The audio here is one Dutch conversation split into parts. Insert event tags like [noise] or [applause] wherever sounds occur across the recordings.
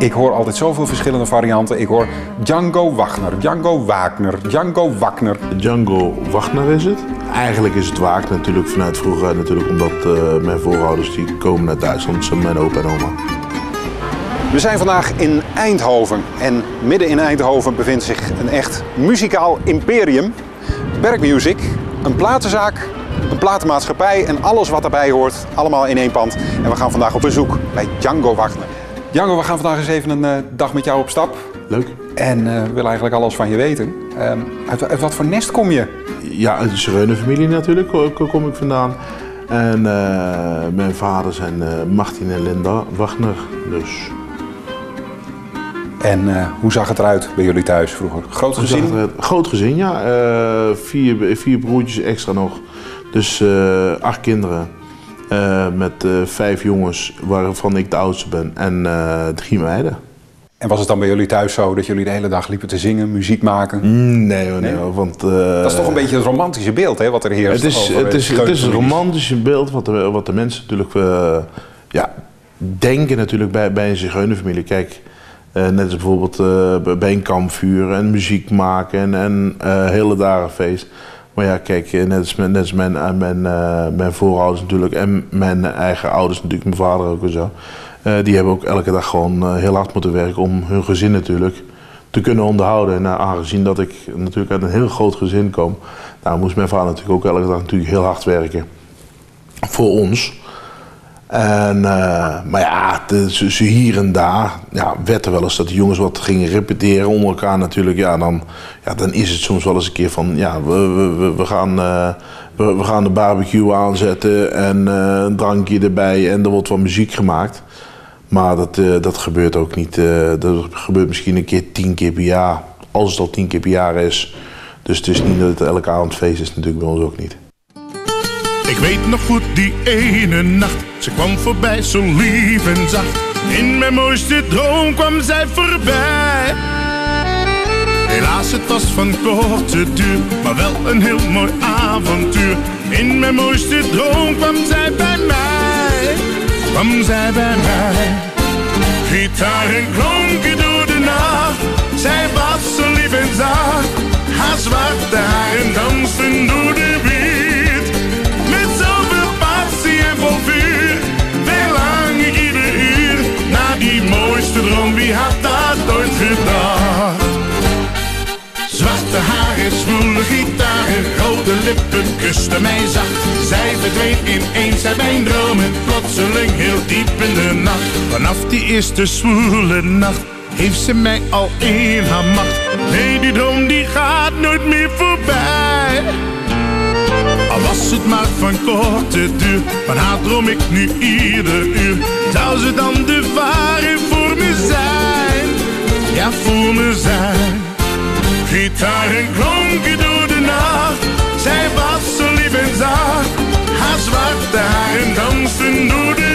Ik hoor altijd zoveel verschillende varianten. Ik hoor Django Wagner, Django Wagner, Django Wagner. Django Wagner is het. Eigenlijk is het Wagner natuurlijk vanuit vroeger natuurlijk omdat uh, mijn voorouders die komen uit Duitsland, zijn mijn opa en oma. We zijn vandaag in Eindhoven en midden in Eindhoven bevindt zich een echt muzikaal imperium. Bergmusic, een platenzaak, een platenmaatschappij en alles wat daarbij hoort, allemaal in één pand. En we gaan vandaag op bezoek bij Django Wagner. Django, we gaan vandaag eens even een uh, dag met jou op stap. Leuk. En uh, we willen eigenlijk alles van je weten. Uh, uit, uit, wat voor nest kom je? Ja, uit de Serene-familie natuurlijk kom ik vandaan. En mijn vader zijn Martin en Linda Wagner. Dus en hoe zag het eruit bij jullie thuis vroeger? Groot gezin? Groot gezin, ja. Vier, vier broertjes extra nog. Dus acht kinderen. Met vijf jongens, waarvan ik de oudste ben. En drie meiden. En was het dan bij jullie thuis zo dat jullie de hele dag liepen te zingen, muziek maken? Mm, nee, nee, nee, want... dat is toch een beetje het romantische beeld, hè, wat er heerst? Het is, het is, het is een romantische beeld wat de, wat de mensen natuurlijk ja, denken natuurlijk bij, bij een zigeunerfamilie. Kijk, uh, net als bijvoorbeeld bij een kampvuur en muziek maken en, en hele dagen feest. Maar ja, kijk, net als, net mijn, mijn, mijn voorouders natuurlijk en mijn eigen ouders natuurlijk, mijn vader ook en zo. die hebben ook elke dag gewoon heel hard moeten werken om hun gezin natuurlijk te kunnen onderhouden. En aangezien dat ik natuurlijk uit een heel groot gezin kom, moest mijn vader natuurlijk ook elke dag natuurlijk heel hard werken. Voor ons. En, uh, maar ja, ze hier en daar ja, werd er wel eens dat de jongens wat gingen repeteren onder elkaar natuurlijk. Ja, dan, ja, dan is het soms wel eens een keer van, ja, we, we, we gaan, uh, we, gaan de barbecue aanzetten en uh, een drankje erbij en er wordt wat muziek gemaakt. Maar dat, dat gebeurt ook niet. dat gebeurt misschien een keer tien keer per jaar, als het al tien keer per jaar is. Dus het is niet dat het elke avond feest is, natuurlijk bij ons ook niet. Ik weet nog goed die ene nacht, ze kwam voorbij zo lief en zacht. In mijn mooiste droom kwam zij voorbij. Helaas, het was van korte duur, maar wel een heel mooi avontuur. In mijn mooiste droom kwam zij bij mij, kwam zij bij mij. Gitaren klonken door de nacht, zij was zo lief en zacht. Haar zwarte haren dansten door de wie had dat ooit gedacht? Zwarte haren, zwoele gitaren, rode lippen kusten mij zacht. Zij verdween ineens uit mijn dromen, plotseling heel diep in de nacht. Vanaf die eerste zwoele nacht heeft ze mij al in haar macht. Nee, die droom die gaat nooit meer voorbij. Al was het maar van korte duur, van haar droom ik nu ieder uur. Zou ze dan de ware voor Ja, voor me zijn. Gitaren klonken door de nacht, zij was zo lief en zacht. Haar zwarte haren dansten door de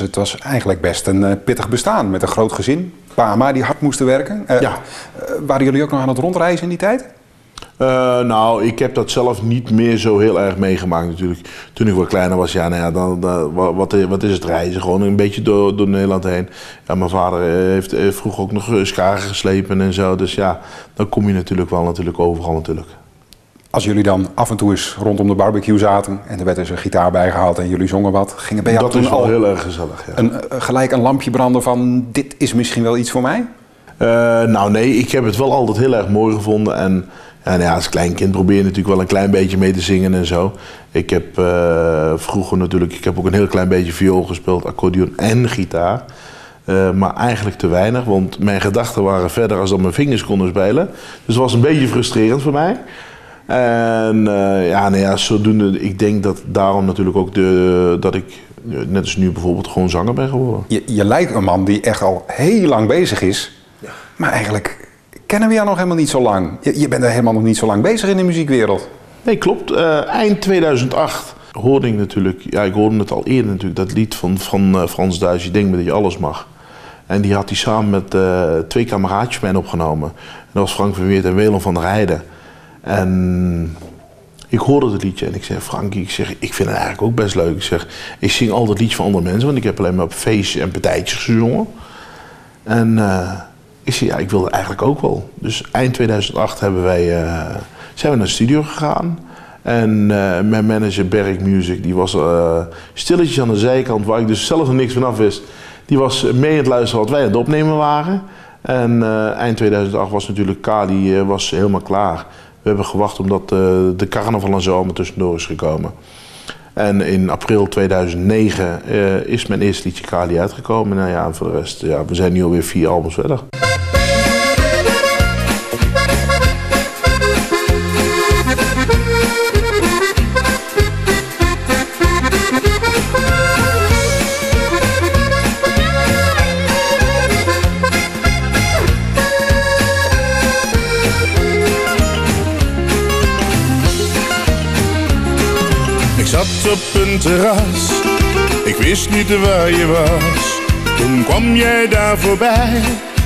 het was eigenlijk best een eh, pittig bestaan met een groot gezin. Pa en ma die hard moesten werken. Eh, Ja. eh, waren jullie ook nog aan het rondreizen in die tijd? Nou, ik heb dat zelf niet meer zo heel erg meegemaakt natuurlijk. Toen ik wat kleiner was, ja, nou ja, dan, dan- wa- wat, wat is het reizen? Gewoon een beetje door, door Nederland heen. Ja, mijn vader heeft eh, vroeger ook nog scharen geslepen en zo. Dus ja, dan kom je natuurlijk wel natuurlijk overal natuurlijk. Als jullie dan af en toe eens rondom de barbecue zaten en er werd eens een gitaar bijgehaald en jullie zongen wat, gingen bij jou Dat toen is al heel erg gezellig, ja. een, eh, gelijk een lampje branden van dit is misschien wel iets voor mij? Eh, nou nee, ik heb het wel altijd heel erg mooi gevonden. En ja, nou ja, als klein kind probeer je natuurlijk wel een klein beetje mee te zingen en zo. Ik heb eh, vroeger natuurlijk, ik heb ook een heel klein beetje viool gespeeld, accordeon en gitaar. Maar eigenlijk te weinig, want mijn gedachten waren verder als dat mijn vingers konden spelen. Dus het was een beetje frustrerend voor mij. En eh, ja, nou ja, zodoende, ik denk dat daarom natuurlijk ook de, dat ik, net als nu bijvoorbeeld, gewoon zanger ben geworden. Je, je lijkt een man die echt al heel lang bezig is. Maar eigenlijk kennen we jou nog helemaal niet zo lang. Je, je bent er helemaal nog niet zo lang bezig in de muziekwereld. Nee, klopt. Eh, eind 2008 hoorde ik natuurlijk, ja, ik hoorde het al eerder natuurlijk, dat lied van, van eh, Frans Duis, Je denkt me dat je alles mag. En die had hij samen met twee kameraadjes opgenomen. En dat was Frank van Weert en Welon van der Heijden. En ik hoorde het liedje en ik zei, Frankie, ik, zeg, ik vind het eigenlijk ook best leuk. Ik zeg, ik zing altijd liedjes van andere mensen, want ik heb alleen maar op feestjes en partijtjes gezongen. En eh, ik zei, ja, ik wilde eigenlijk ook wel. Dus eind 2008 hebben wij, eh, zijn we naar de studio gegaan. En eh, mijn manager Berg Music, die was stilletjes aan de zijkant, waar ik dus zelf nog niks vanaf wist. Die was mee aan het luisteren wat wij aan het opnemen waren. En eind 2008 was natuurlijk Kali was helemaal klaar. We hebben gewacht omdat eh, de carnaval en zo allemaal tussendoor is gekomen. En in april 2009 eh, is mijn eerste liedje Kali uitgekomen. Nou ja, en voor de rest, ja, we zijn nu alweer vier albums verder. Terras, ik wist niet waar je was. Toen kwam jij daar voorbij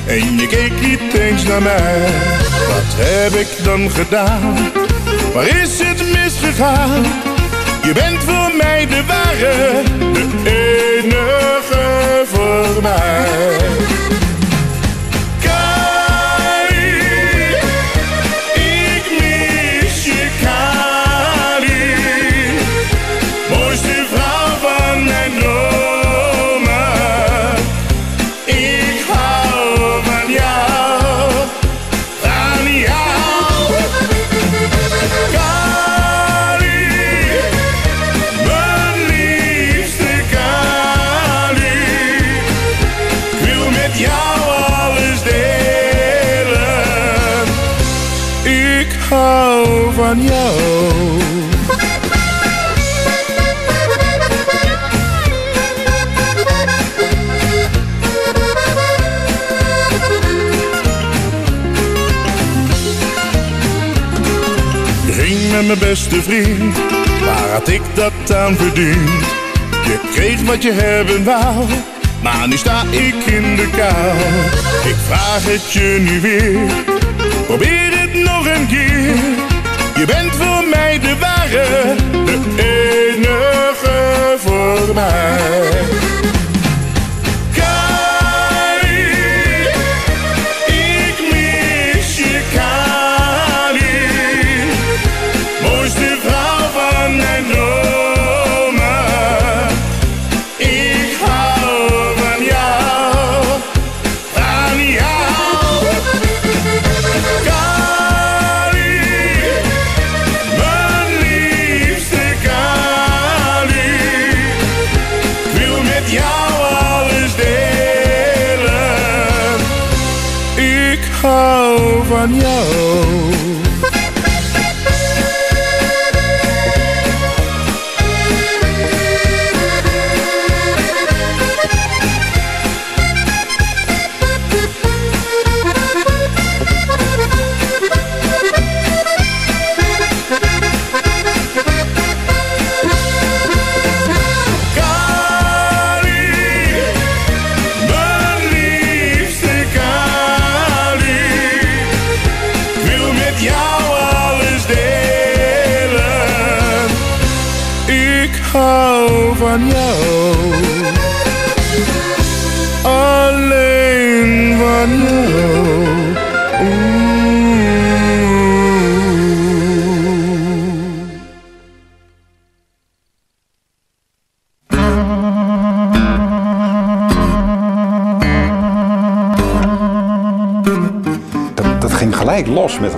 en je keek niet eens naar mij. Wat heb ik dan gedaan? Waar is het misgegaan? Je bent voor mij de ware, de enige voor mij. Mijn beste vriend, waar had ik dat aan verdiend? Je kreeg wat je hebben wou, maar nu sta ik in de kou. Ik vraag het je nu weer, probeer het nog een keer. Je bent voor mij de ware, de hou van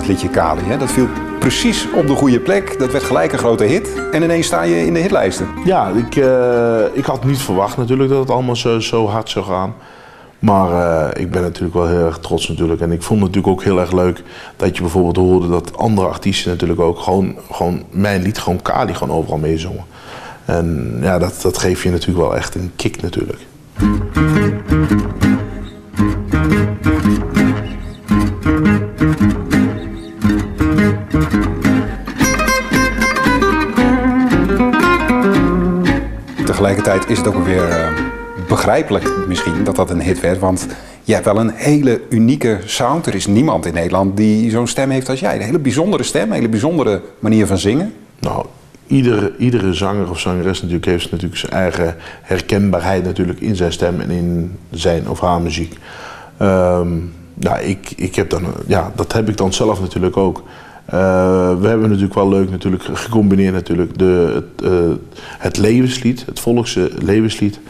het liedje Kali. Hè? Dat viel precies op de goede plek. Dat werd gelijk een grote hit. En ineens sta je in de hitlijsten. Ja, ik, eh, ik had niet verwacht natuurlijk dat het allemaal zo, zo hard zou gaan. Maar eh, ik ben natuurlijk wel heel erg trots natuurlijk. En ik vond het natuurlijk ook heel erg leuk dat je bijvoorbeeld hoorde dat andere artiesten natuurlijk ook gewoon, gewoon mijn lied, gewoon Kali, gewoon overal meezongen. En ja, dat, dat geeft je natuurlijk wel echt een kick natuurlijk. Is het ook weer eh, begrijpelijk misschien dat dat een hit werd. Want je hebt wel een hele unieke sound. Er is niemand in Nederland die zo'n stem heeft als jij. Een hele bijzondere stem, een hele bijzondere manier van zingen. Nou, iedere, iedere zanger of zangeres natuurlijk heeft natuurlijk zijn eigen herkenbaarheid natuurlijk in zijn stem en in zijn of haar muziek. Ehm, ja, ik, ik heb dan, ja, dat heb ik dan zelf natuurlijk ook. Eh, we hebben natuurlijk wel leuk natuurlijk gecombineerd natuurlijk de, het, eh, het levenslied, het volkse levenslied,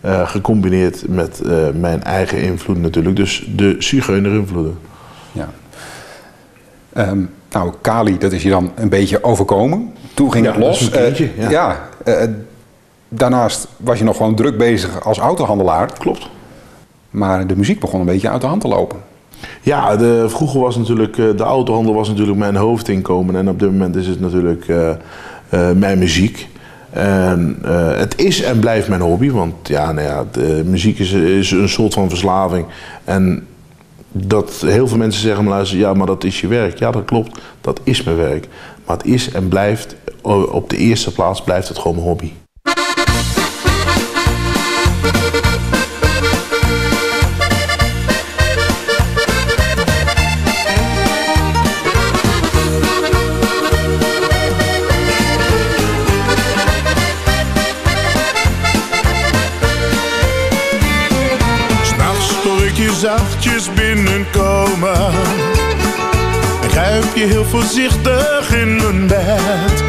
eh, gecombineerd met mijn eigen invloed natuurlijk, dus de zigeuner invloeden. Ja. Ehm, nou, Kali, dat is je dan een beetje overkomen. Toen ging Ja, het dat los. kindje, Eh, ja. eh, daarnaast was je nog gewoon druk bezig als autohandelaar. Klopt. Maar de muziek begon een beetje uit de hand te lopen. Ja, de, vroeger was natuurlijk, eh, de autohandel was natuurlijk mijn hoofdinkomen. En op dit moment is het natuurlijk eh, eh, mijn muziek. En het is en blijft mijn hobby. Want ja, nou ja, de muziek is, is een soort van verslaving. En dat heel veel mensen zeggen me luister, ja, maar dat is je werk. Ja, dat klopt. Dat is mijn werk. Maar het is en blijft, op de eerste plaats blijft het gewoon mijn hobby. Je heel voorzichtig in mijn bed.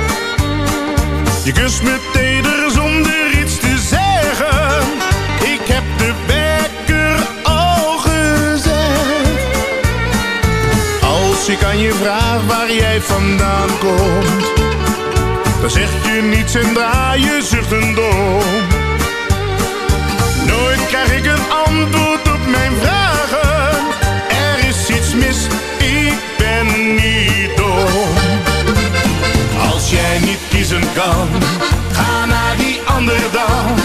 Je kust me teder zonder iets te zeggen. Ik heb de wekker al gezet. Als ik aan je vraag waar jij vandaan komt, dan zeg je niets en draai je zuchtend om. Nooit krijg ik een antwoord ga naar die ander dan.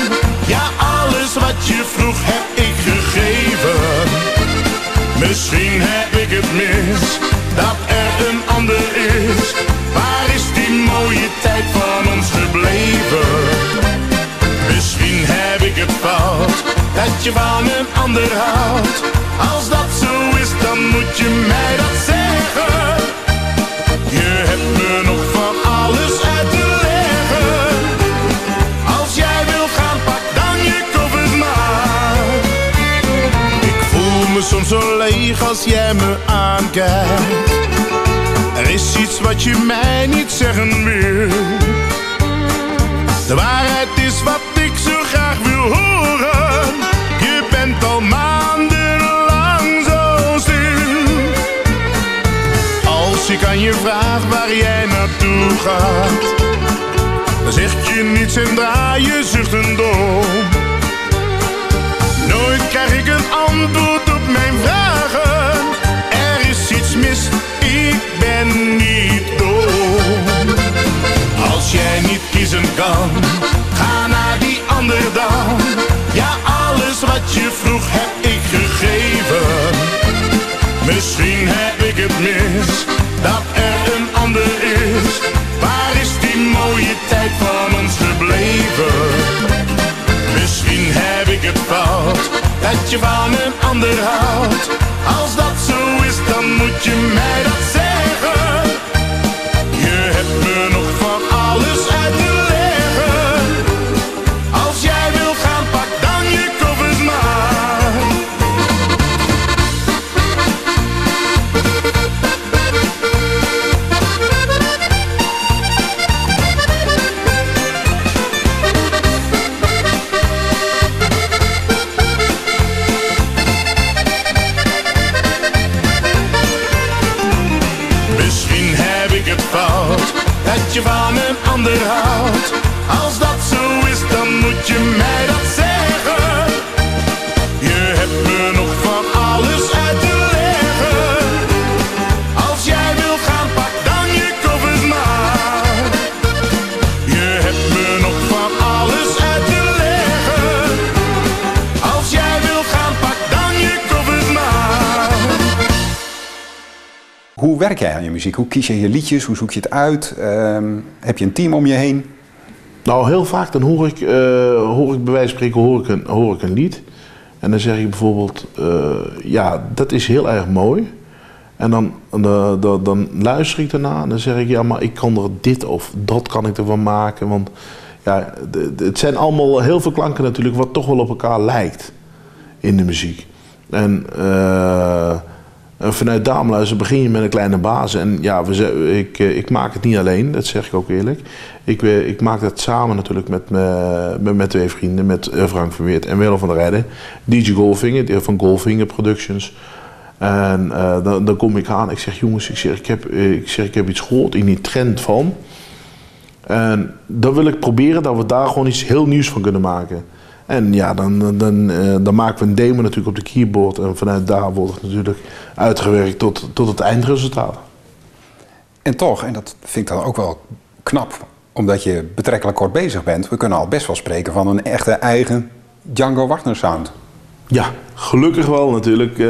Ja, alles wat je vroeg heb ik gegeven. Misschien heb ik het mis, dat er een ander is. Waar is die mooie tijd van ons gebleven? Misschien heb ik het fout dat je van een ander houdt. Als dat zo is, dan moet je mij dat zeggen. Als jij me aankijkt. Er is iets wat je mij niet zeggen wil. De waarheid is wat ik zo graag wil horen. Je bent al maandenlang zo stil. Als ik aan je vraag waar jij naartoe gaat, dan zeg je niets en draai je zuchtend om. Nooit krijg ik een antwoord op mijn vragen. Ik ben niet dom. Als jij niet kiezen kan, ga naar die ander dan. Ja, alles wat je vroeg heb ik gegeven. Misschien heb ik het mis, dat er een ander is. Waar is die mooie tijd van ons gebleven? Misschien heb ik het fout, dat je van een ander houdt. Je mij dat Hoe kies je je liedjes? Hoe zoek je het uit? Ehm, heb je een team om je heen? Nou, heel vaak dan hoor ik, uh, hoor ik bij wijze van spreken hoor ik een, hoor ik een lied. En dan zeg ik bijvoorbeeld, uh, ja, dat is heel erg mooi. En dan, dan, luister ik daarna en dan zeg ik, ja, maar ik kan er dit of dat kan ik ervan maken. Want ja, het zijn allemaal heel veel klanken natuurlijk wat toch wel op elkaar lijkt in de muziek. En, uh, vanuit Dameluizen begin je met een kleine basis. En ja, we, ik, eh, ik maak het niet alleen, dat zeg ik ook eerlijk. Ik, eh, ik maak dat samen natuurlijk met, met, met twee vrienden, met Frank Verweert en Willem van der Rijden. DJ Golfinger, van Golfinger Productions. En dan, dan kom ik aan, ik zeg jongens, ik zeg ik, heb, ik zeg ik heb iets gehoord in die trend van. En dan wil ik proberen dat we daar gewoon iets heel nieuws van kunnen maken. En ja, dan, dan, uh, dan maken we een demo natuurlijk op de keyboard. En vanuit daar wordt het natuurlijk uitgewerkt tot, tot het eindresultaat. En toch, en dat vind ik dan ook wel knap, omdat je betrekkelijk kort bezig bent. We kunnen al best wel spreken van een echte eigen Django Wagner sound. Ja, gelukkig wel natuurlijk uh,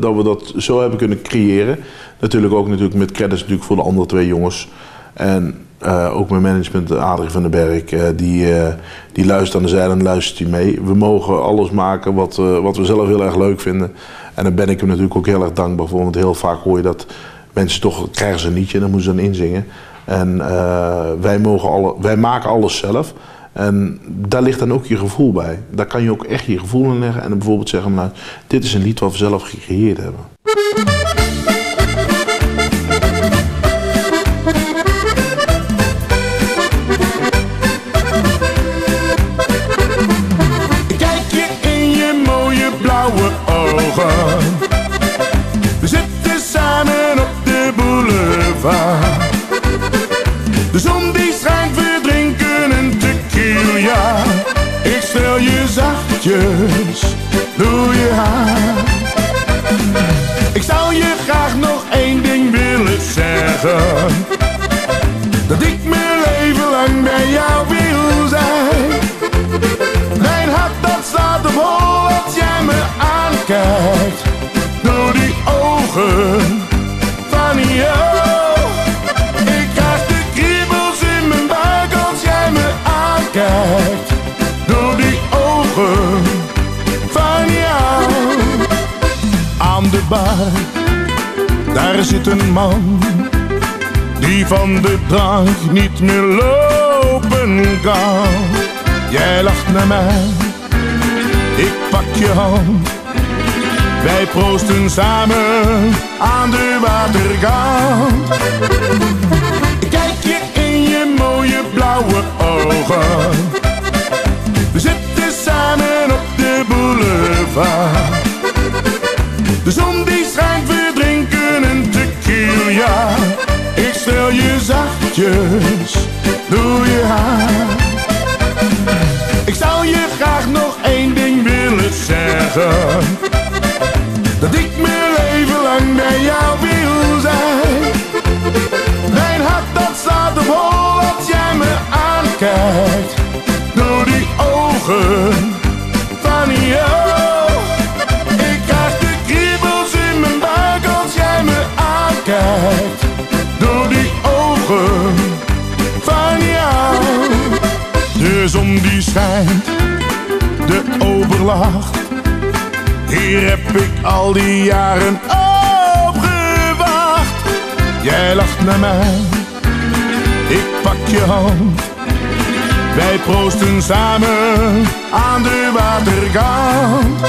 dat we dat zo hebben kunnen creëren. Natuurlijk ook natuurlijk met credits natuurlijk voor de andere twee jongens. En uh, ook mijn management, Adrie van den Berg, uh, die, uh, die luistert aan de zijde en luistert hij mee. We mogen alles maken wat, wat we zelf heel erg leuk vinden. En daar ben ik hem natuurlijk ook heel erg dankbaar voor. Want heel vaak hoor je dat mensen toch krijgen ze een liedje en dan moeten ze dan inzingen. En wij, mogen alle, wij maken alles zelf. En daar ligt dan ook je gevoel bij. Daar kan je ook echt je gevoel in leggen. En bijvoorbeeld zeggen, nou, dit is een lied wat we zelf gecreëerd hebben. We zitten samen op de boulevard. De zon die schijnt, we drinken een tequila. Ik stel je zachtjes door je haar. Ik zou je graag nog één ding willen zeggen. Aankijkt. Door die ogen van jou. Ik krijg de kriebels in mijn buik als jij me aankijkt. Door die ogen van jou. Aan de bar, daar zit een man. Die van de drank niet meer lopen kan. Jij lacht naar mij, ik pak je hand. Wij proosten samen aan de waterkant. Kijk je in je mooie blauwe ogen. We zitten samen op de boulevard. De zon die schijnt, we drinken een tequila. Ik stel je zachtjes door je haar. Ik zou je graag nog één ding willen zeggen. Door die ogen van jou. Ik krijg de kriebels in mijn buik als jij me aankijkt. Door die ogen van jou. De zon die schijnt, de overlacht. Hier heb ik al die jaren op gewacht. Jij lacht naar mij, ik pak je hand. Wij proosten samen aan de waterkant.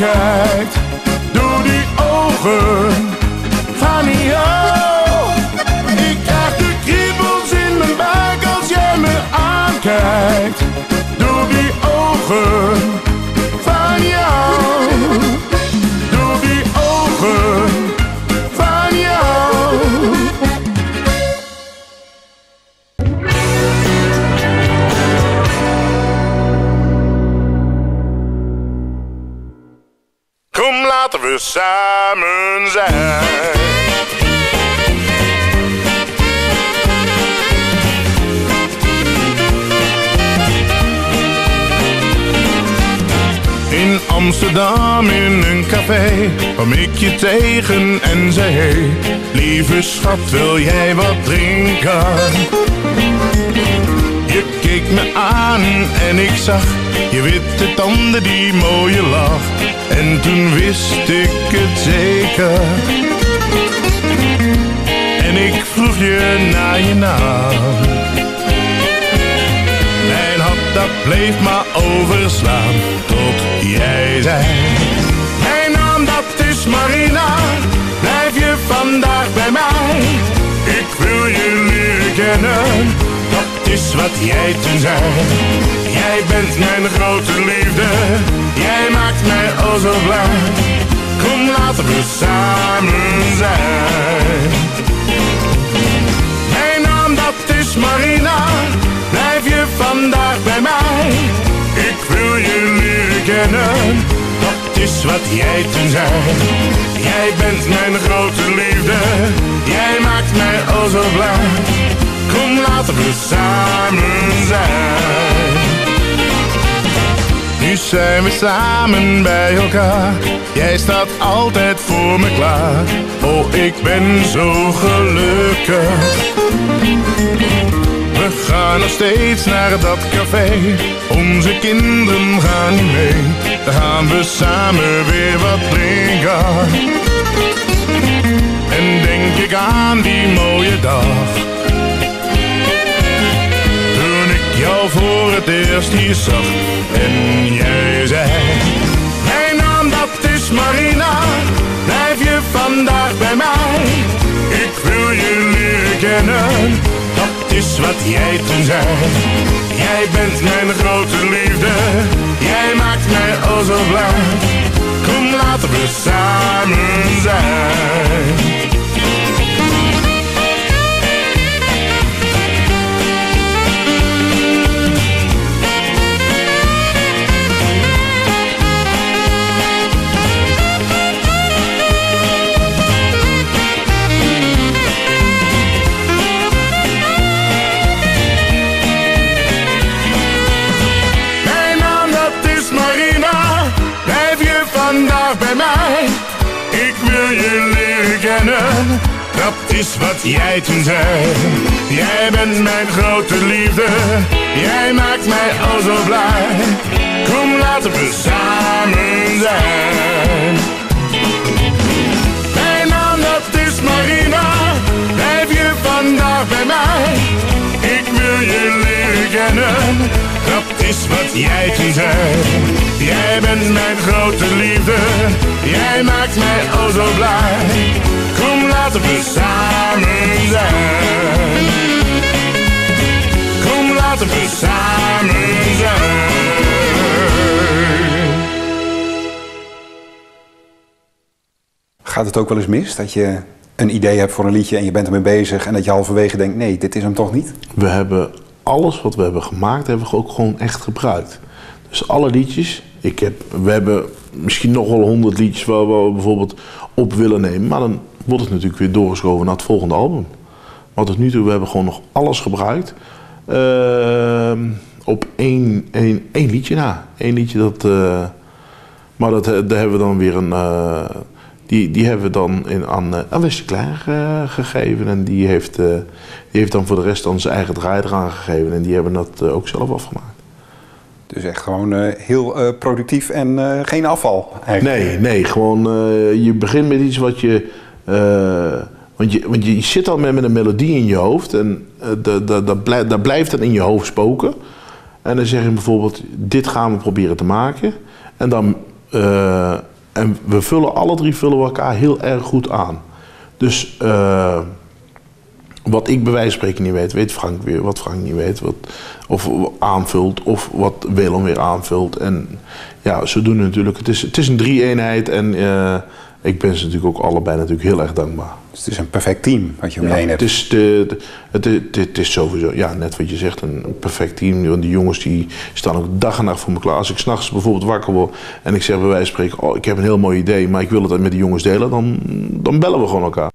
Mijn Amsterdam in een café kwam ik je tegen en zei hey, lieve schat wil jij wat drinken? Je keek me aan en ik zag je witte tanden, die mooie lach. En toen wist ik het zeker. En ik vroeg je naar je naam. Bleef maar overslaan tot jij zei. Mijn naam dat is Marina, blijf je vandaag bij mij. Ik wil je leren kennen, dat is wat jij toen zei. Jij bent mijn grote liefde, jij maakt mij oh zo blij. Kom laten we samen zijn. Mijn naam dat is Marina, blijf vandaag bij mij. Ik wil je leren kennen, dat is wat jij toen zei. Jij bent mijn grote liefde, jij maakt mij oh zo blij. Kom laten we samen zijn. Nu zijn we samen bij elkaar. Jij staat altijd voor me klaar. Oh, ik ben zo gelukkig. We gaan nog steeds naar dat café. Onze kinderen gaan niet mee. Dan gaan we samen weer wat drinken. En denk ik aan die mooie dag. Toen ik jou voor het eerst hier zag. En jij zei. Mijn naam dat is Marina. Blijf je vandaag bij mij. Ik wil je leren kennen. Dat is wat jij toen zei. Jij bent mijn grote liefde. Jij maakt mij oh zo blij. Kom laten we samen zijn. Vandaag bij mij. Ik wil je leren kennen, dat is wat jij toen zei. Jij bent mijn grote liefde, jij maakt mij al zo blij. Kom laten we samen zijn. Mijn naam dat is Marina, blijf je vandaag bij mij. Ik wil je leren kennen, is wat jij toen zei. Jij bent mijn grote liefde, jij maakt mij oh zo blij. Kom laten we samen zijn. Kom laten we samen zijn. Gaat het ook wel eens mis dat je een idee hebt voor een liedje en je bent ermee bezig en dat je halverwege denkt, nee, dit is hem toch niet? We hebben alles wat we hebben gemaakt, hebben we ook gewoon echt gebruikt. Dus alle liedjes, ik heb, we hebben misschien nog wel honderd liedjes waar we bijvoorbeeld op willen nemen. Maar dan wordt het natuurlijk weer doorgeschoven naar het volgende album. Maar tot nu toe, we hebben gewoon nog alles gebruikt. Ehm, op één, één, één liedje na. Eén liedje dat... eh, maar dat, eh, daar hebben we dan weer een... eh, die, die hebben we dan in, aan, uh, Wesley Klaar eh, gegeven. En die heeft, eh, die heeft dan voor de rest dan zijn eigen draai eraan gegeven. En die hebben dat ook zelf afgemaakt. Dus echt gewoon heel productief en geen afval eigenlijk. Nee, nee, gewoon je begint met iets wat je. want je, want je zit al met, met een melodie in je hoofd en dat, dat, dat, blijft, dat blijft dan in je hoofd spoken. En dan zeg je bijvoorbeeld: Dit gaan we proberen te maken. En dan. En we vullen alle drie vullen we elkaar heel erg goed aan. Dus eh, wat ik bij wijze van spreken niet weet, weet Frank weer. Wat Frank niet weet, wat, of aanvult, of wat Willem weer aanvult. En ja, zo doen natuurlijk. Het is, het is een drie-eenheid en eh, ik ben ze natuurlijk ook allebei natuurlijk heel erg dankbaar. Dus het is een perfect team wat je om je Ja, heen het, hebt. is de, de- het, het, het is sowieso, ja, net wat je zegt, een, een perfect team. Want Die jongens die staan ook dag en nacht voor me klaar. Als ik s'nachts bijvoorbeeld wakker word en ik zeg bij wijze van spreken... oh, ik heb een heel mooi idee, maar ik wil het met de jongens delen... dan, dan bellen we gewoon elkaar.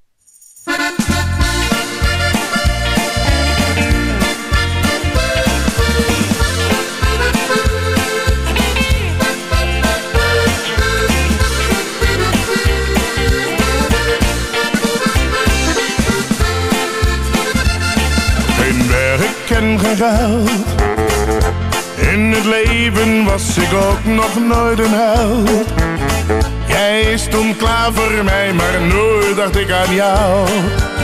In het leven was ik ook nog nooit een held. Jij stond klaar voor mij, maar nooit dacht ik aan jou.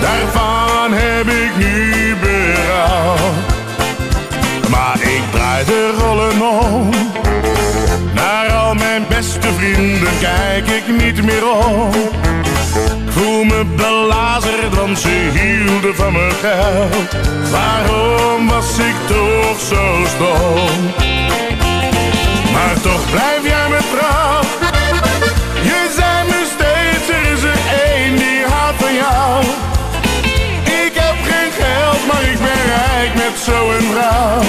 Daarvan heb ik nu berouw. Maar ik draai de rollen om. Naar al mijn beste vrienden kijk ik niet meer om. Voel me belazerd, want ze hielden van mijn geld. Waarom was ik toch zo stom? Maar toch blijf jij mijn vrouw. Je zei me steeds, er is er één die houdt van jou. Ik heb geen geld, maar ik ben rijk met zo'n vrouw.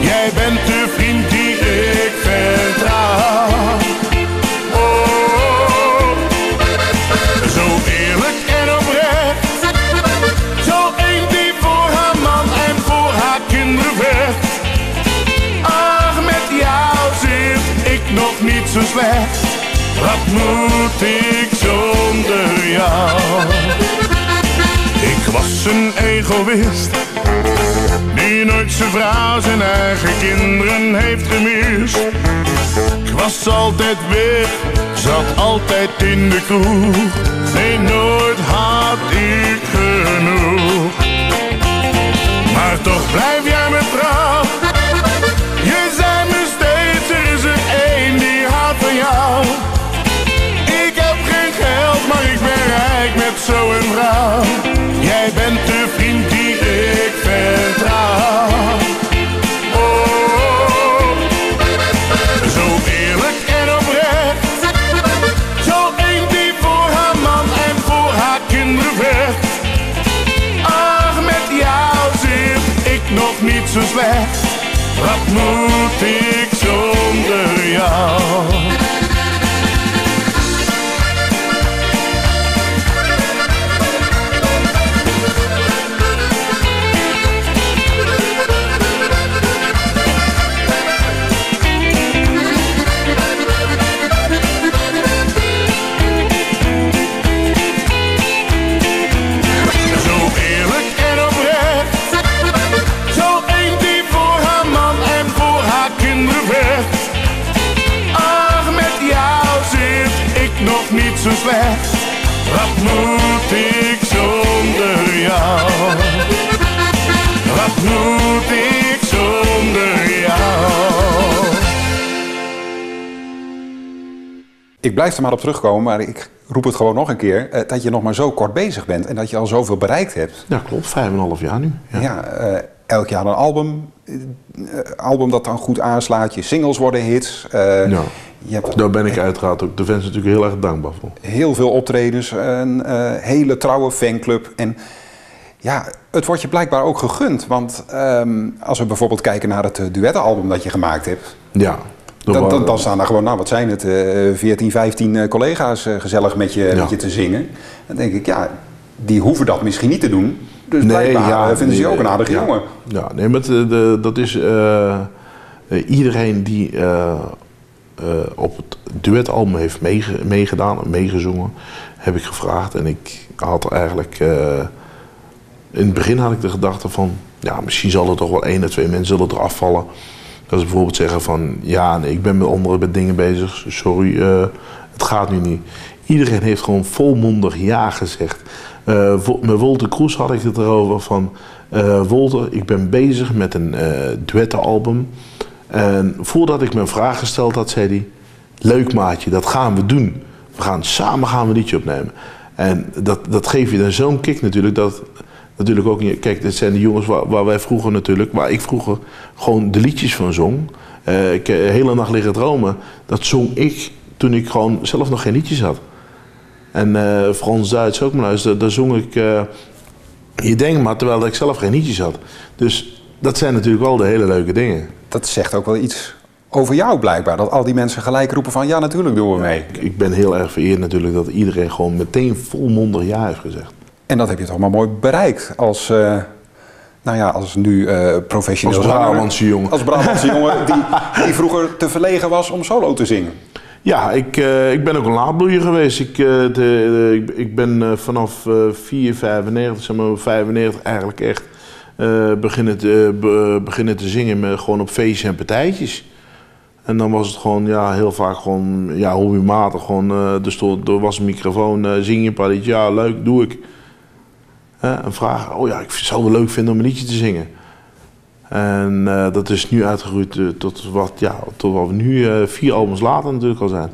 Jij bent de vriend die ik vertrouw. Wat moet ik zonder jou? Ik was een egoïst die nooit zijn vrouw, zijn eigen kinderen heeft gemist. Ik was altijd weg, zat altijd in de kroeg. Nee, nooit had ik genoeg. Maar toch blijf jij met zo'n vrouw. Jij bent de vriend die ik vertrouw. Oh, zo eerlijk en oprecht. Zo één die voor haar man en voor haar kinderen vecht. Ach, met jou zit ik nog niet zo slecht. Wat moet ik zonder jou? Slecht. Wat moet ik zonder jou? Wat moet ik zonder jou? Ik blijf er maar op terugkomen, maar ik roep het gewoon nog een keer. eh, dat je nog maar zo kort bezig bent en dat je al zoveel bereikt hebt. Ja, klopt. Vijf en een half jaar nu. Ja. Ja, eh, elk jaar een album. eh, album dat dan goed aanslaat. Je singles worden hits. eh, Ja. Je hebt Daar ben ik uiteraard ook de fans natuurlijk heel erg dankbaar voor. heel veel optredens. Een eh, hele trouwe fanclub. En ja, het wordt je blijkbaar ook gegund. Want ehm, als we bijvoorbeeld kijken naar het duettenalbum dat je gemaakt hebt. Ja. Dan, dan, dan staan er gewoon, nou wat zijn het, eh 14, 15 eh, collega's gezellig met je, Ja. met je te zingen. Dan denk ik, ja, die hoeven dat misschien niet te doen. Dus blijkbaar eh, vinden ze je ook een aardige ja. jongen. Ja, nee, maar eh, de, dat is eh, iedereen die op het duetalbum heeft meege- meegedaan en meegezongen, heb ik gevraagd. En ik had eigenlijk, in het begin had ik de gedachte van, ja, misschien zal er toch wel één of twee mensen zullen er afvallen. Dat ze bijvoorbeeld zeggen van, ja, nee, ik ben met andere met dingen bezig, sorry, eh, het gaat nu niet. Iedereen heeft gewoon volmondig ja gezegd. Eh, met Wolter Kroes had ik het erover van, eh Wolter, ik ben bezig met een eh duettenalbum. En voordat ik mijn vraag gesteld had, zei hij, leuk maatje, dat gaan we doen. We gaan samen gaan we een liedje opnemen. En dat, dat geeft je dan zo'n kick natuurlijk, dat natuurlijk ook... Kijk, dit zijn de jongens waar, waar wij vroeger natuurlijk, waar ik vroeger gewoon de liedjes van zong. Eh, ik, eh, hele nacht liggen dromen, dat zong ik toen ik gewoon zelf nog geen liedjes had. En uh, Frans-Duits ook maar luisteren. Daar zong ik uh, Je denkt maar, terwijl ik zelf geen nietjes had. Dus dat zijn natuurlijk wel de hele leuke dingen. Dat zegt ook wel iets over jou blijkbaar. Dat al die mensen gelijk roepen van ja, natuurlijk doen we mee. Ik, ik ben heel erg vereerd natuurlijk dat iedereen gewoon meteen volmondig ja heeft gezegd. En dat heb je toch maar mooi bereikt als... Uh, nou ja, als nu uh, professioneel Als Brabantse jongen. Als Brabantse jongen die, die vroeger te verlegen was om solo te zingen. Ja, ik, uh, ik ben ook een laadbloeier geweest. Ik, uh, de, de, ik, ik, ben uh, vanaf 4, 95, zeg maar 95 eigenlijk echt beginnen, te, be, beginnen te zingen met, gewoon op feestjes en partijtjes. En dan was het gewoon ja, heel vaak gewoon ja, hobbymatig. Gewoon, er, stond, er was een microfoon, zing je een paar liedjes, ja leuk, doe ik. Een vraag, oh ja, ik zou het wel leuk vinden om een liedje te zingen. En uh, dat is nu uitgegroeid uh, tot, wat, ja, tot wat we nu uh, vier albums later natuurlijk al zijn.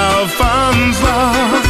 Totaal van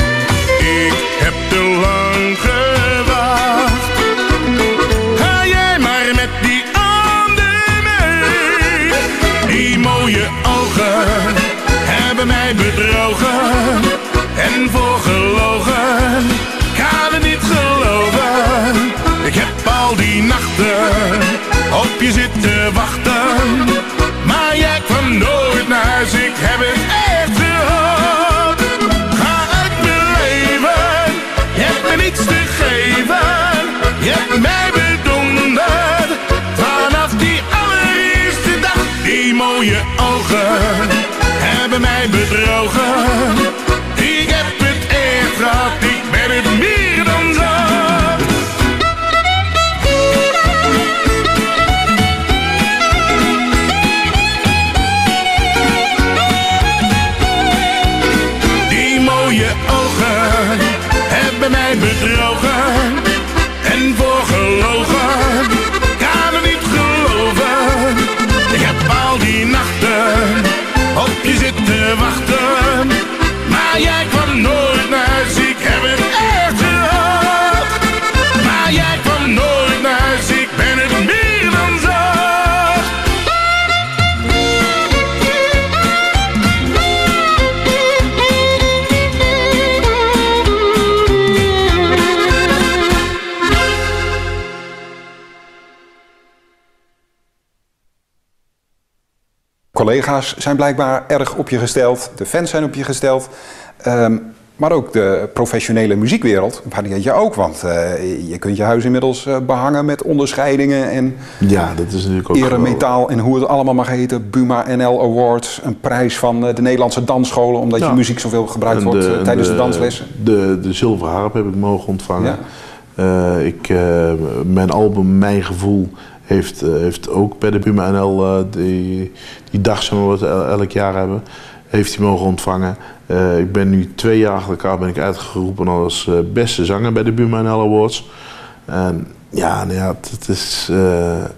Collega's zijn blijkbaar erg op je gesteld. De fans zijn op je gesteld. Ehm, maar ook de professionele muziekwereld, waardeert je ook. Want eh, je kunt je huis inmiddels eh, behangen met onderscheidingen en Ja, dat is natuurlijk ook... eremetaal en hoe het allemaal mag heten. Buma NL Awards, een prijs van eh, de Nederlandse dansscholen... omdat Ja. je muziek zoveel gebruikt wordt de- en tijdens de, danslessen. De, de zilveren harp heb ik mogen ontvangen. Ja. Ik, mijn album Mijn Gevoel heeft, eh, heeft ook bij de Buma NL eh, die, die dag we el- elk jaar hebben, heeft hij mogen ontvangen. Eh, ik ben nu twee jaar achter elkaar ben ik uitgeroepen als beste zanger bij de Buma NL Awards. En ja, nou ja het, is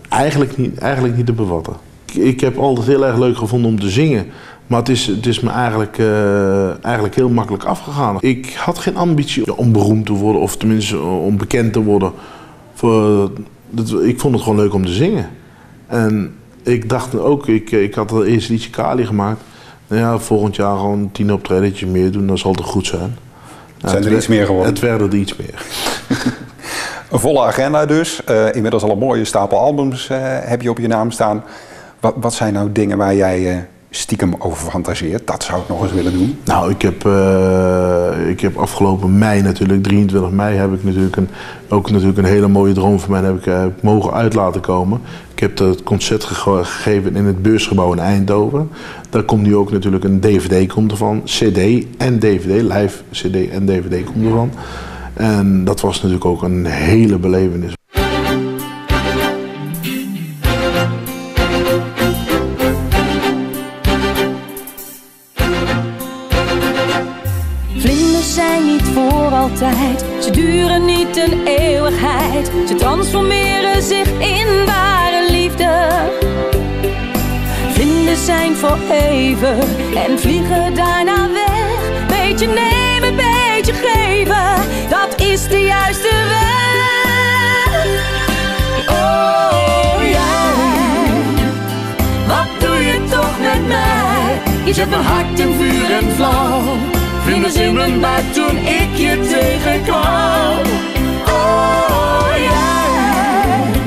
eigenlijk, niet, eigenlijk niet te bevatten. Ik, ik heb altijd heel erg leuk gevonden om te zingen. Maar het is, het is me eigenlijk, eigenlijk heel makkelijk afgegaan. Ik had geen ambitie om beroemd te worden, of tenminste om bekend te worden. Voor, dat, ik vond het gewoon leuk om te zingen. En ik dacht ook, ik, ik had al eerst liedje Kali gemaakt. Nou ja, volgend jaar gewoon tien optredentjes meer doen, dan zal het goed zijn. Zijn er het iets meer geworden? Het werden er iets meer. [laughs] Een volle agenda dus. Eh, inmiddels al een mooie stapel albums eh, heb je op je naam staan. Wat, wat zijn nou dingen waar jij eh, stiekem over fantaseert? Dat zou ik nog eens willen doen. Nou, ik heb, eh, ik heb afgelopen mei natuurlijk, 23 mei, heb ik natuurlijk een, ook natuurlijk een hele mooie droom van mij heb ik, eh, mogen uit laten komen. Ik heb het concert gege- gegeven in het beursgebouw in Eindhoven. Daar komt nu ook natuurlijk een DVD komt ervan, CD en DVD, live CD en DVD komt ervan. En dat was natuurlijk ook een hele belevenis. altijd. Ze duren niet een eeuwigheid. Ze transformeren zich in ware liefde. Vinden zijn voor even en vliegen daarna weg. Beetje nemen, beetje geven. Dat is de juiste weg. Oh ja, wat doe je toch met mij? Je zet mijn hart in vuur en vlam. Vlinders in mijn toen ik je tegenkwam. Oh, jij.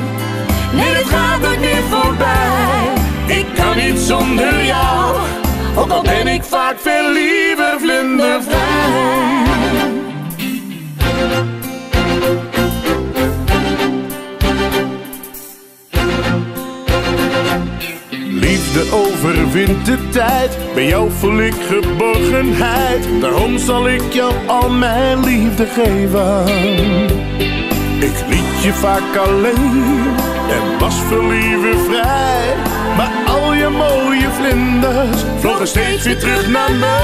Nee, dit gaat nooit meer voorbij. Ik kan niet zonder jou. Ook al ben ik vaak veel liever vlindervrij. Liefde overwint de tijd, bij jou voel ik geborgenheid. Daarom zal ik jou al mijn liefde geven. Ik liet je vaak alleen en was verlieven vrij. Maar al je mooie vlinders vlogen steeds weer terug naar mij.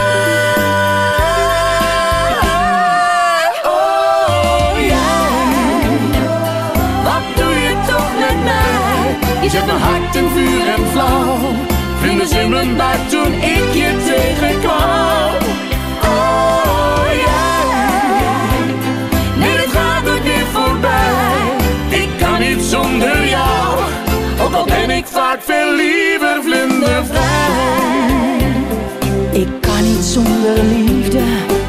Oh, jij, wat doe je toch met mij? Je zet mijn hart in vuur en vlam. Vlinders in mijn buik toen ik je tegenkwam. Oh, jij, nee, dit gaat nooit meer voorbij. Ik kan niet zonder jou, ook al ben ik vaak veel liever vlindervrij. Ik kan niet zonder liefde.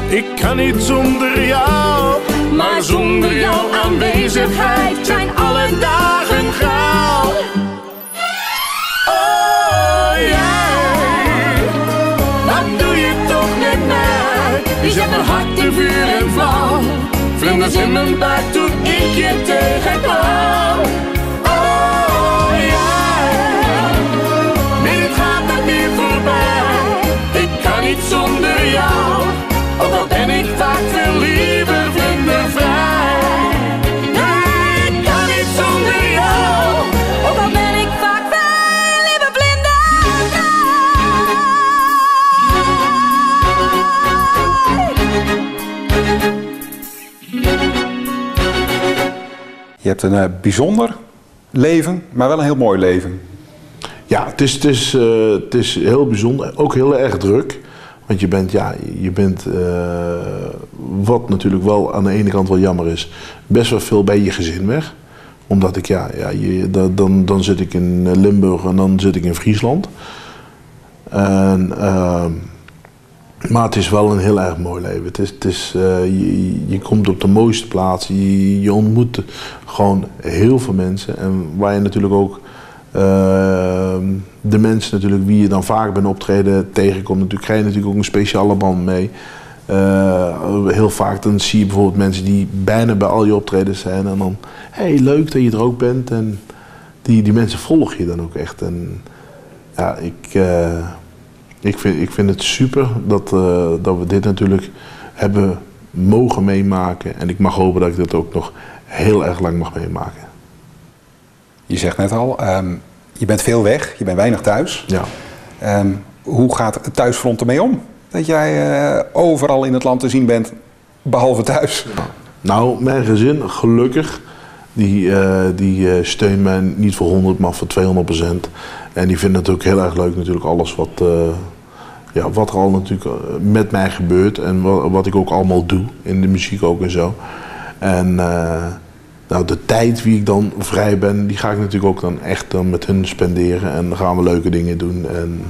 Ik kan niet zonder jou, maar zonder jouw aanwezigheid zijn alle dagen grauw. Zet mijn hart in vuur en vlam. Vlinders in mijn buik toen ik je tegenkwam. Oh, jij, nee, gaat nooit meer voorbij. Ik kan niet zonder jou, ook al ben ik vaak veel een eh, bijzonder leven, maar wel een heel mooi leven. Ja, het is, het, is, eh, het is heel bijzonder. Ook heel erg druk. Want je bent, ja, je bent, eh, wat natuurlijk wel aan de ene kant wel jammer is, best wel veel bij je gezin weg. Omdat ik, ja, ja je, da- dan, dan zit ik in Limburg en dan zit ik in Friesland. En, ehm, maar het is wel een heel erg mooi leven. Het is, het is, eh, je, je komt op de mooiste plaatsen. Je, ontmoet gewoon heel veel mensen. En waar je natuurlijk ook eh, de mensen natuurlijk wie je dan vaak een optreden tegenkomt, natuurlijk, krijg je natuurlijk ook een speciale band mee. Eh, heel vaak dan zie je bijvoorbeeld mensen die bijna bij al je optredens zijn. En dan, hey, leuk dat je er ook bent. En die, die mensen volg je dan ook echt. En ja, ik, eh, ik, vind, ik vind het super dat, eh, dat we dit natuurlijk hebben mogen meemaken. En ik mag hopen dat ik dit ook nog heel erg lang mag meemaken. Je zegt net al, ehm, je bent veel weg, je bent weinig thuis. Ja. Ehm, hoe gaat het thuisfront ermee om? Dat jij eh, overal in het land te zien bent, behalve thuis. Nou, mijn gezin, gelukkig, die, eh, die steunt mij niet voor 100, maar voor 200 procent. En die vinden het ook heel erg leuk natuurlijk alles wat, ja, wat er al natuurlijk eh, met mij gebeurt. En wat, wat ik ook allemaal doe, in de muziek ook en zo. En eh, nou, de tijd wie ik dan vrij ben, die ga ik natuurlijk ook dan echt dan met hun spenderen. En dan gaan we leuke dingen doen. En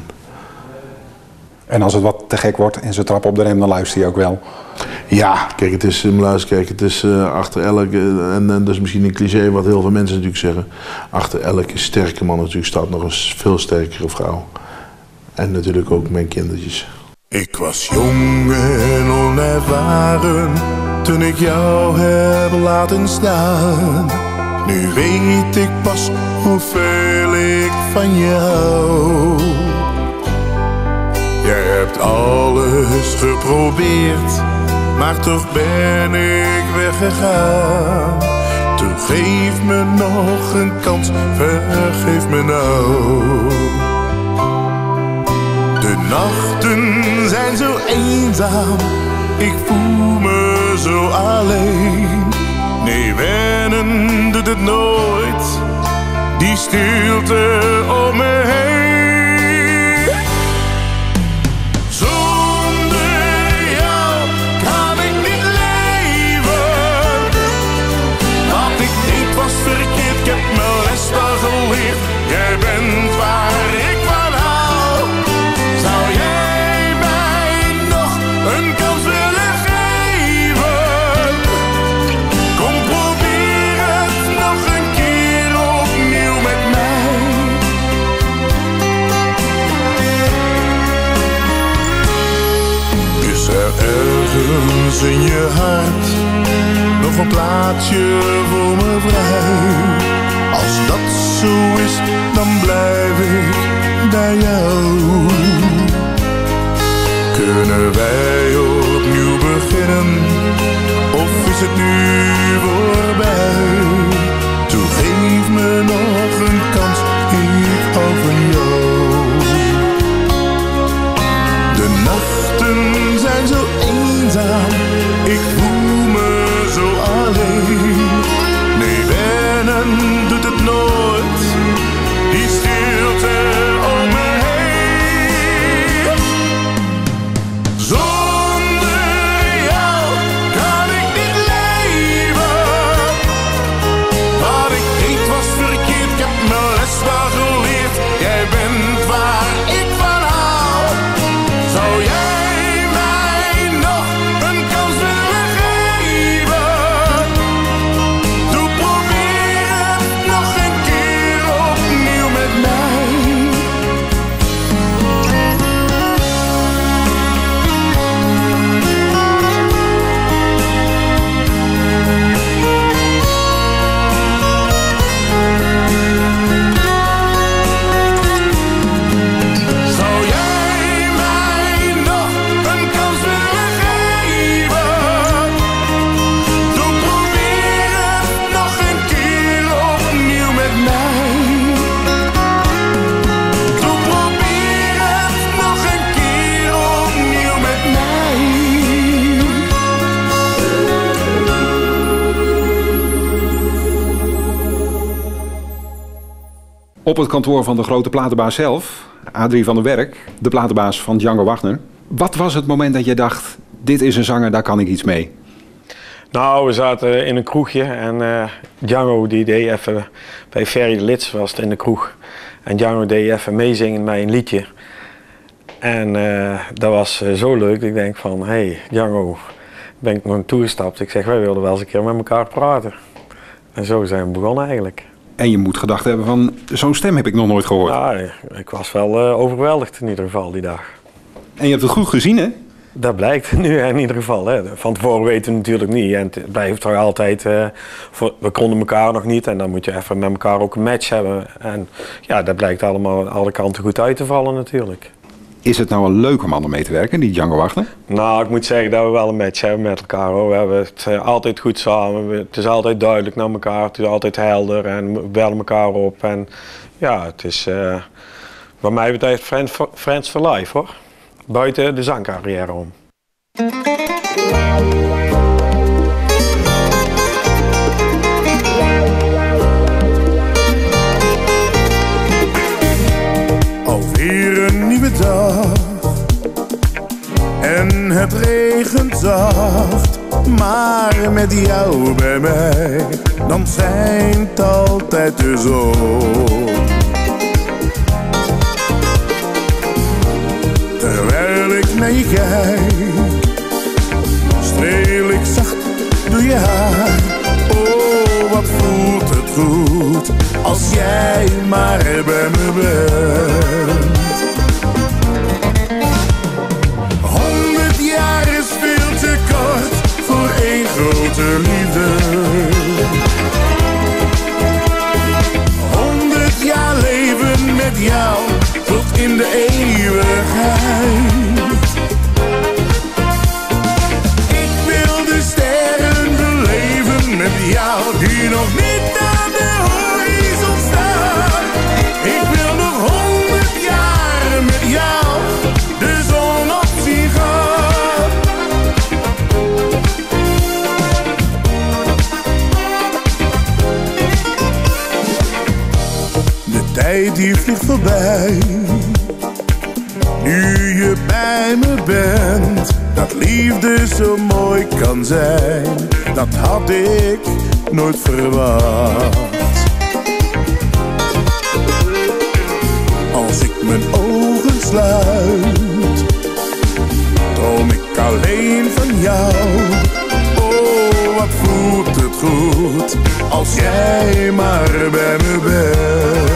En als het wat te gek wordt en ze trappen op de rem, dan luister je ook wel. Ja, kijk, het is, eh, luister, kijk, het is achter elke, en, en dat is misschien een cliché wat heel veel mensen natuurlijk zeggen, achter elke sterke man natuurlijk staat nog een veel sterkere vrouw. En natuurlijk ook mijn kindertjes. Ik was jong en onervaren toen ik jou heb laten staan. Nu weet ik pas hoeveel ik van je hou. Jij hebt alles geprobeerd, maar toch ben ik weggegaan. Toen geef me nog een kans, vergeef me nou. Nachten zijn zo eenzaam, ik voel me zo alleen. Nee, wennen doet het nooit, die stilte om me in je hart nog een plaatsje voor me vrij. Als dat zo is, dan blijf ik bij jou. Kunnen wij opnieuw beginnen? Of is het nu voorbij? Toe geef me nog een kans, ik hou van jou. De nachten zijn zo eenzaam, ik voel me zo alleen. Nee, wennen doet het nooit, het kantoor van de grote platenbaas zelf, Adrie van der Werk, de platenbaas van Django Wagner. Wat was het moment dat je dacht, dit is een zanger, daar kan ik iets mee? Nou, we zaten in een kroegje en eh, Django die deed even, bij Ferry de Lits was in de kroeg. En Django deed even meezingen met een liedje. En eh, dat was eh, zo leuk, ik denk van, hé hey, Django, ben ik nog naartoe gestapt. Ik zeg, wij wilden wel eens een keer met elkaar praten. En zo zijn we begonnen eigenlijk. En je moet gedacht hebben van, zo'n stem heb ik nog nooit gehoord. Ja, ik was wel eh, overweldigd in ieder geval die dag. En je hebt het goed gezien, hè? Dat blijkt [laughs] nu in ieder geval. Hè. Van tevoren weten we natuurlijk niet. En het blijft toch altijd. eh, voor, we konden elkaar nog niet. En dan moet je even met elkaar ook een match hebben. En ja, dat blijkt allemaal alle kanten goed uit te vallen natuurlijk. Is het nou een leuk om aan mee te werken, die Django Wagner? Nou, ik moet zeggen dat we wel een match hebben met elkaar. Hoor. We hebben het altijd goed samen. Het is altijd duidelijk naar elkaar. Het is altijd helder. En we bellen elkaar op. En ja, het is eh, wat mij betreft friends for, friends for life hoor. Buiten de zangcarrière om. Nieuwe dag en het regent zacht, maar met jou bij mij, dan schijnt altijd de zon. Terwijl ik naar je kijk, streel ik zacht door je haar. Oh, wat voelt het goed als jij maar bij me bent. Voorbij. Nu je bij me bent, dat liefde zo mooi kan zijn, dat had ik nooit verwacht. Als ik mijn ogen sluit, droom ik alleen van jou. Oh, wat voelt het goed als jij maar bij me bent.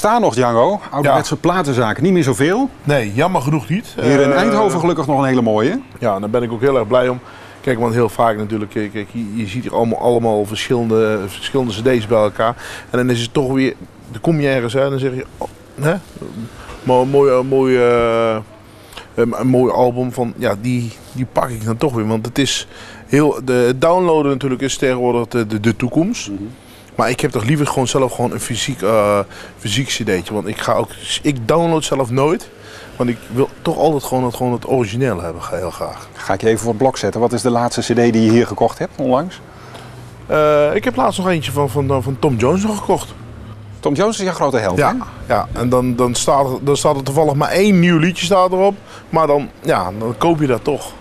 Bestaan nog, Django. Ouderwetse platenzaken. Niet meer zoveel. Nee, jammer genoeg niet. Hier in Eh, Eindhoven gelukkig nog een hele mooie. Ja, daar ben ik ook heel erg blij om. Kijk, want heel vaak natuurlijk, kijk, je, je ziet hier allemaal, allemaal verschillende, verschillende cd's bij elkaar. En dan is het toch weer, dan kom je ergens uit en dan zeg je, oh, hè? Mooi, mooi, mooi, eh, een, mooi album van, ja, die, die pak ik dan toch weer. Want het is heel, de downloaden natuurlijk is tegenwoordig de, de, de toekomst. Maar ik heb toch liever gewoon zelf gewoon een fysiek, eh, fysiek cd'tje. Want ik ga ook, ik download zelf nooit. Want ik wil toch altijd gewoon het, gewoon het origineel hebben, heel graag. Ga ik je even voor het blok zetten. Wat is de laatste cd die je hier gekocht hebt onlangs? Eh, ik heb laatst nog eentje van, van, van Tom Jones nog gekocht. Tom Jones is jouw grote held, Ja, hè? ja. en dan, dan, staat er, dan staat er toevallig maar één nieuw liedje staat erop. Maar dan, ja, dan koop je dat toch.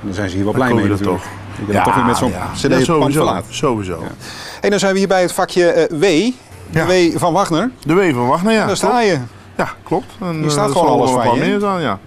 Dan zijn ze hier wel Dan blij koop mee je dat natuurlijk. toch. Je kan toch weer met zo'n ja. cd Ja, sowieso. verlaten. Sowieso. Hey, dan zijn we hier bij het vakje eh, W. Ja. De W van Wagner. De W van Wagner, ja. Daar sta je. Ja, klopt. En, Hier eh, staat er gewoon alles van je, meer staan, ja.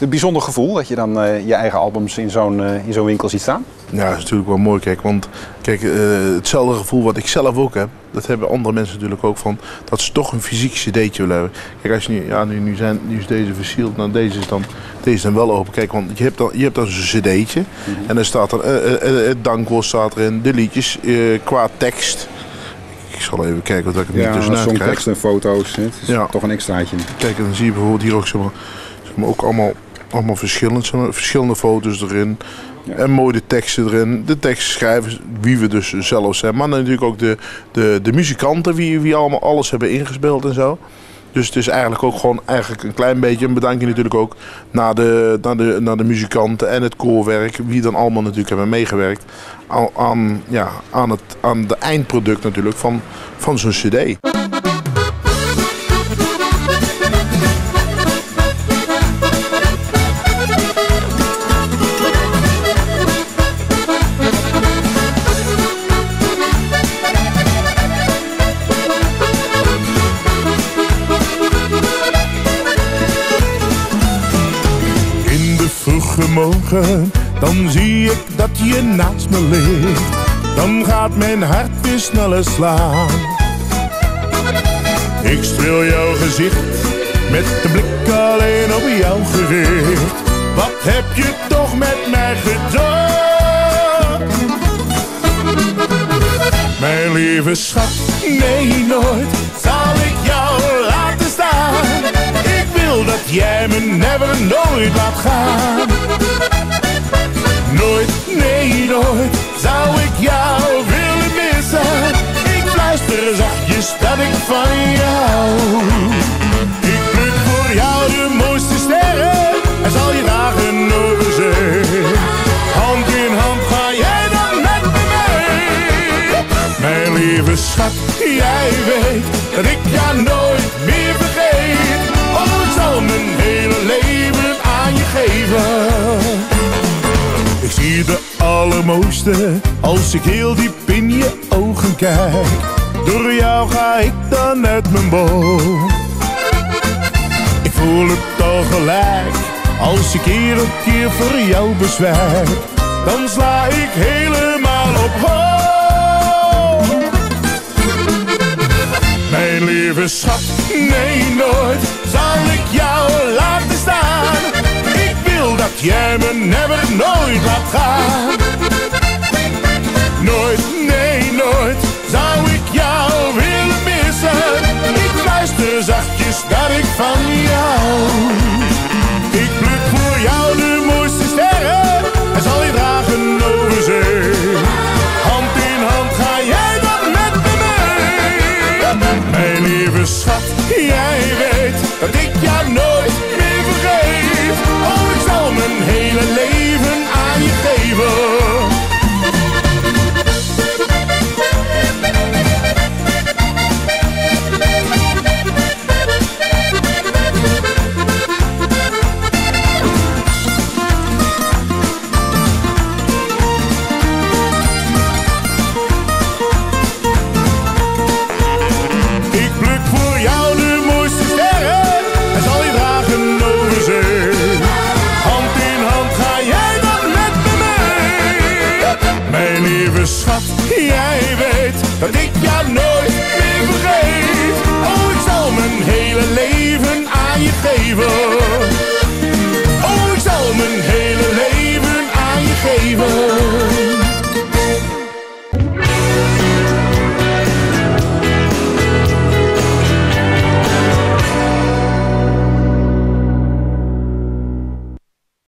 Een bijzonder gevoel dat je dan eh, je eigen albums in zo'n eh, in zo'n winkel ziet staan. Ja, dat is natuurlijk wel mooi. Kijk, want kijk, eh, hetzelfde gevoel wat ik zelf ook heb, dat hebben andere mensen natuurlijk ook van dat ze toch een fysiek cd'tje willen hebben. Kijk, als je nu, ja, nu, nu, zijn, nu is deze versield, nou deze is dan, deze is dan wel open. Kijk, want je hebt dan, je hebt dan zo'n cd'tje en dan staat er, het dankwoord staat erin, de liedjes qua tekst. Ik zal even kijken wat ik er niet tussenuit krijg. en foto's. Het is Ja. toch een extraatje. Kijk, en dan zie je bijvoorbeeld hier ook, zeg maar, zeg maar, ook allemaal, allemaal verschillend, verschillende foto's erin. En mooie de teksten erin. De teksten schrijven wie we dus zelf zijn. Maar natuurlijk ook de, de, de muzikanten wie, wie allemaal alles hebben ingespeeld en zo. Dus het is eigenlijk ook gewoon eigenlijk een klein beetje een bedankje natuurlijk ook naar de, naar de, naar de muzikanten en het koorwerk. Wie dan allemaal natuurlijk hebben meegewerkt aan, aan, ja, aan, het, aan de eindproduct natuurlijk van, van zo'n cd. Dan zie ik dat je naast me ligt. Dan gaat mijn hart weer sneller slaan. Ik streel jouw gezicht, met de blik alleen op jou gericht. Wat heb je toch met mij gedaan? Mijn lieve schat, nee nooit zal ik jou laten staan. Ik wil dat jij me never nooit laat gaan. Nooit, nee nooit zou ik jou willen missen. Ik fluister zachtjes dat ik van jou. Ik pluk voor jou de mooiste sterren en zal je dagen over. Hand in hand ga jij dan met me mee. Mijn lieve schat, jij weet dat ik jou nooit meer vergeet. Oh, ik zal mijn hele leven aan je geven. Als ik heel diep in je ogen kijk. Door jou ga ik dan uit mijn boom. Ik voel het al gelijk als ik keer op keer voor jou bezwijk. Dan sla ik helemaal op hoog. Mijn lieve schat, nee nooit zal ik jou laten staan. Dat jij me never nooit laat gaan. Nooit, nee nooit zou ik jou willen missen. Ik fluister zachtjes dat ik van jou. Ik pluk voor jou de mooiste sterren en zal je dragen over zee. Hand in hand ga jij dan met me mee. Mijn lieve schat, jij weet